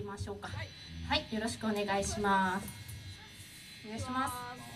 きましょうか。はい、よろしくお願いします。お願いします。